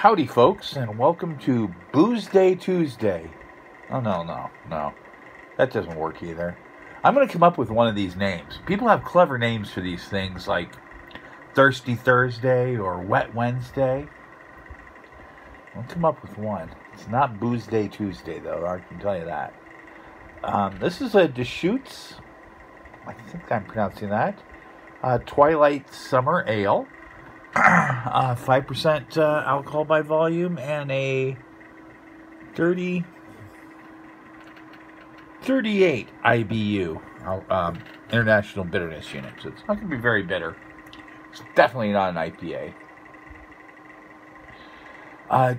Howdy, folks, and welcome to Booze Day Tuesday. Oh, no, no, no. That doesn't work either. I'm going to come up with one of these names. People have clever names for these things like Thirsty Thursday or Wet Wednesday. I'll come up with one. It's not Booze Day Tuesday, though, I can tell you that. Um, this is a Deschutes, I think I'm pronouncing that, uh, Twilight Summer Ale. Uh, 5% uh, alcohol by volume and a 30 38 IBU um, international bitterness unit. So it's not going to be very bitter. It's definitely not an IPA. Uh,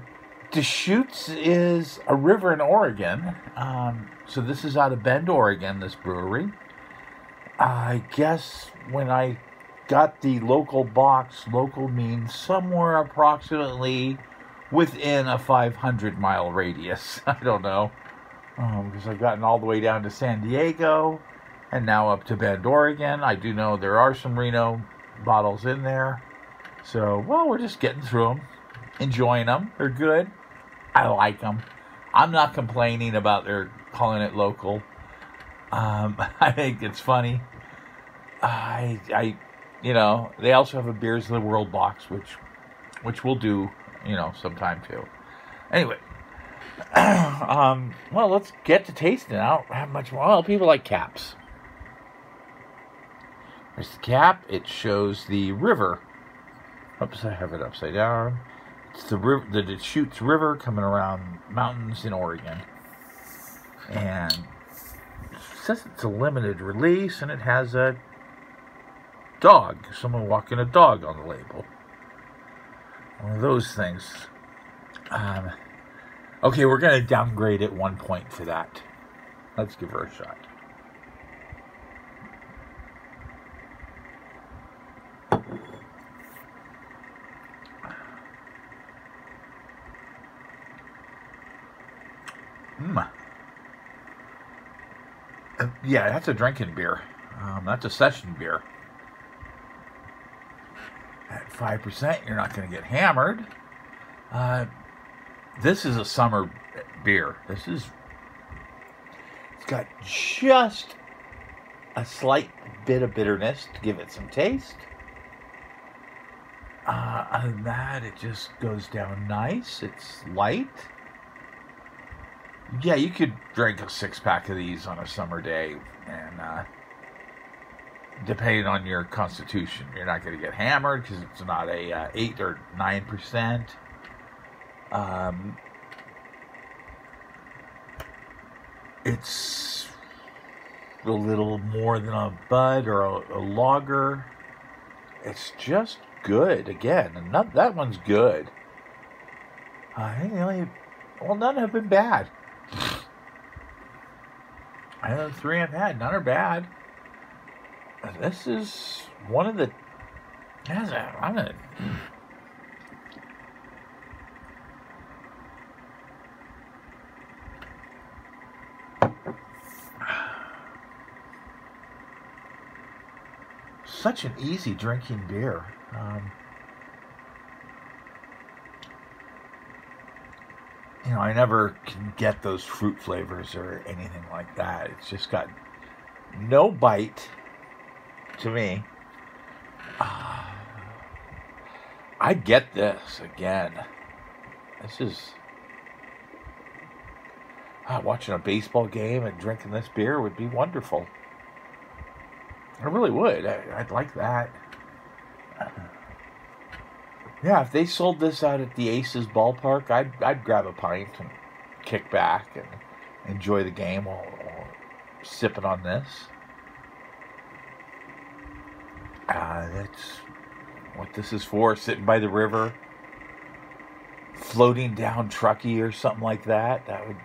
Deschutes is a river in Oregon. Um, so this is out of Bend, Oregon, this brewery. I guess when I got the local box. Local means somewhere approximately within a 500 mile radius. I don't know. Um, because I've gotten all the way down to San Diego and now up to Bend, Oregon. I do know there are some Reno bottles in there. So, well, we're just getting through them, enjoying them. They're good. I like them. I'm not complaining about their calling it local. Um, I think it's funny. I I you know, they also have a Beers of the World box, which which we'll do, you know, sometime too. Anyway, um, well, let's get to tasting. I don't have much more. Well, people like caps. There's the cap. It shows the river. Oops, I have it upside down. It's the river, the Deschutes River coming around mountains in Oregon, and it says it's a limited release, and it has a dog. Someone walking a dog on the label. One of those things. Um, okay, we're going to downgrade it one point for that. Let's give her a shot. Mm. Yeah, that's a drinking beer. Um, that's a session beer. 5%, you're not going to get hammered. Uh, this is a summer beer. This is, it's got just a slight bit of bitterness to give it some taste. Uh, other than that, it just goes down nice. It's light. Yeah, you could drink a six pack of these on a summer day and uh, depending on your constitution. You're not going to get hammered because it's not a uh, eight or nine percent. Um, it's a little more than a bud or a, a lager. It's just good. Again, and not, that one's good. I think the only well, none have been bad. I know the three I've had, none are bad this is one of the. I'm gonna. Such an easy drinking beer. Um, you know, I never can get those fruit flavors or anything like that. It's just got no bite to me. Uh, I get this again. This is uh, watching a baseball game and drinking this beer would be wonderful. I really would. I, would like that. Yeah, if they sold this out at the Aces ballpark, I'd I'd grab a pint and kick back and enjoy the game while, while sipping on this. Uh, that's what this is for. Sitting by the river, floating down Truckee or something like that. That would.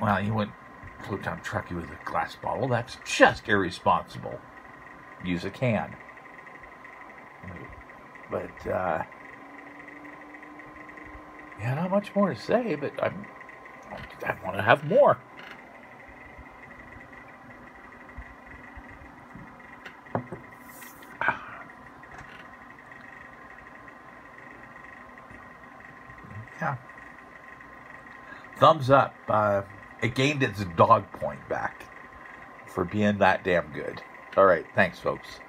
Well, you wouldn't float down Truckee with a glass bottle. That's just irresponsible. Use a can. But, uh, yeah, not much more to say, but I'm, I want to have more. Thumbs up. Uh, it gained its dog point back for being that damn good. All right. Thanks, folks.